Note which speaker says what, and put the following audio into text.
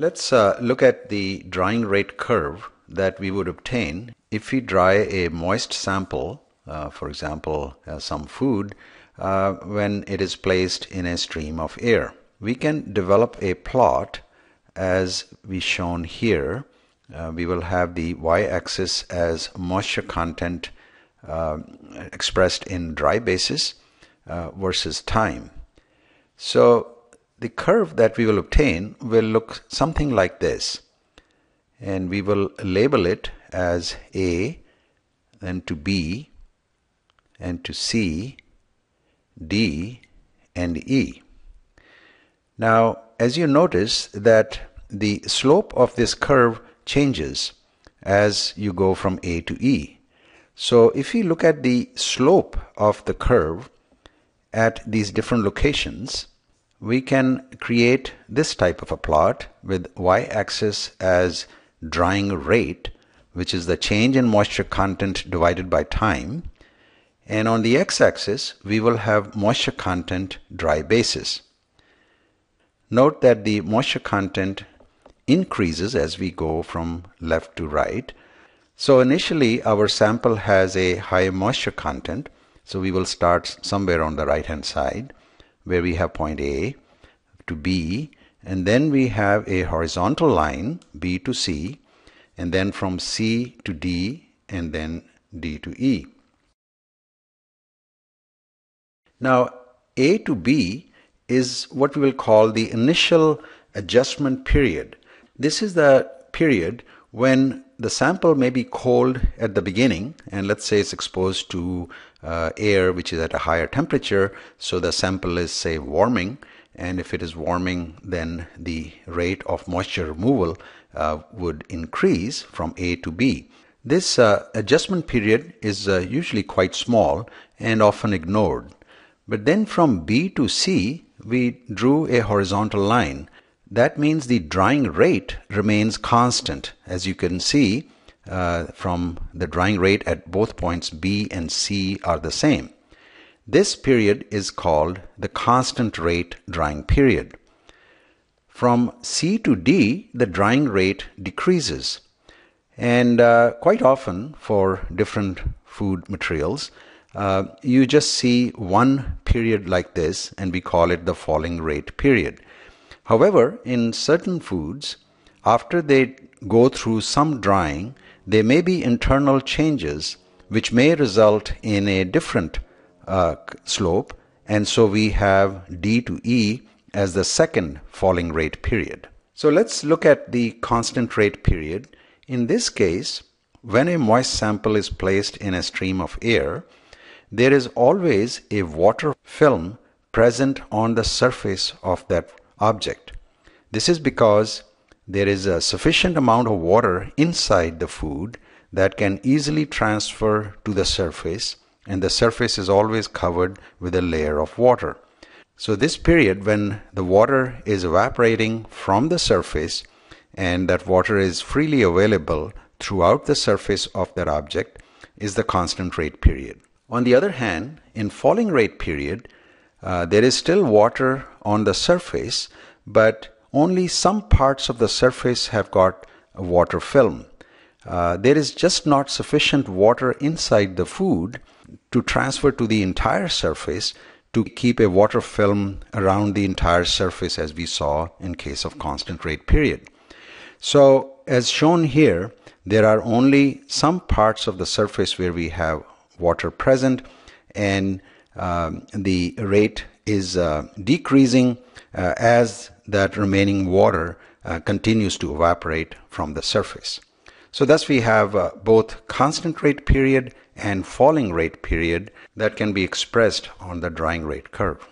Speaker 1: Let's uh, look at the drying rate curve that we would obtain if we dry a moist sample, uh, for example, uh, some food, uh, when it is placed in a stream of air. We can develop a plot as we shown here. Uh, we will have the y-axis as moisture content uh, expressed in dry basis versus time. So the curve that we will obtain will look something like this and we will label it as A then to B and to C D and E. Now as you notice that the slope of this curve changes as you go from A to E. So if you look at the slope of the curve at these different locations we can create this type of a plot with y-axis as drying rate which is the change in moisture content divided by time and on the x-axis we will have moisture content dry basis. Note that the moisture content increases as we go from left to right. So initially our sample has a high moisture content so we will start somewhere on the right hand side where we have point A to B and then we have a horizontal line B to C and then from C to D and then D to E. Now A to B is what we will call the initial adjustment period. This is the period when the sample may be cold at the beginning and let's say it's exposed to uh, air which is at a higher temperature so the sample is say warming and if it is warming then the rate of moisture removal uh, would increase from A to B. This uh, adjustment period is uh, usually quite small and often ignored. But then from B to C we drew a horizontal line. That means the drying rate remains constant as you can see uh, from the drying rate at both points B and C are the same. This period is called the constant rate drying period. From C to D, the drying rate decreases. And uh, quite often for different food materials, uh, you just see one period like this and we call it the falling rate period. However, in certain foods, after they go through some drying, there may be internal changes which may result in a different uh, slope and so we have D to E as the second falling rate period. So let's look at the constant rate period. In this case, when a moist sample is placed in a stream of air, there is always a water film present on the surface of that object. This is because there is a sufficient amount of water inside the food that can easily transfer to the surface and the surface is always covered with a layer of water. So this period when the water is evaporating from the surface and that water is freely available throughout the surface of that object is the constant rate period. On the other hand, in falling rate period, uh, there is still water on the surface, but only some parts of the surface have got a water film. Uh, there is just not sufficient water inside the food to transfer to the entire surface to keep a water film around the entire surface as we saw in case of constant rate period. So as shown here, there are only some parts of the surface where we have water present and um, the rate is uh, decreasing uh, as that remaining water uh, continues to evaporate from the surface. So thus we have uh, both constant rate period and falling rate period that can be expressed on the drying rate curve.